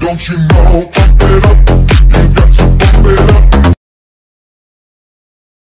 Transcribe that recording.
Don't you know?